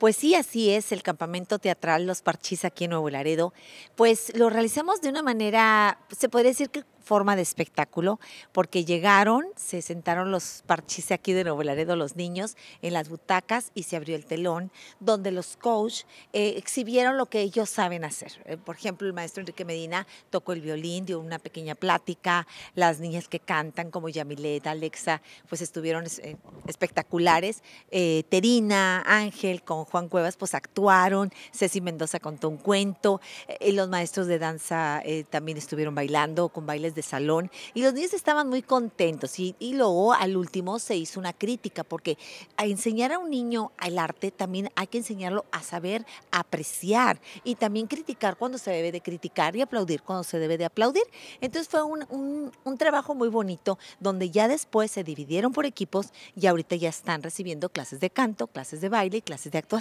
Pues sí, así es, el campamento teatral Los Parchís aquí en Nuevo Laredo. Pues lo realizamos de una manera, se podría decir que forma de espectáculo, porque llegaron, se sentaron los parchís aquí de Nuevo Laredo, los niños, en las butacas y se abrió el telón, donde los coach eh, exhibieron lo que ellos saben hacer. Eh, por ejemplo, el maestro Enrique Medina tocó el violín, dio una pequeña plática, las niñas que cantan como Yamilet, Alexa, pues estuvieron eh, espectaculares. Terina, Ángel con Juan Cuevas, pues actuaron, Ceci Mendoza contó un cuento, los maestros de danza también estuvieron bailando con de salón y los niños estaban muy contentos y, y luego al último se hizo una crítica porque a enseñar a un niño el arte también hay que enseñarlo a saber apreciar y también criticar cuando se debe de criticar y aplaudir cuando se debe de aplaudir. Entonces fue un, un, un trabajo muy bonito donde ya después se dividieron por equipos y ahorita ya están recibiendo clases de canto, clases de baile y clases de actuación.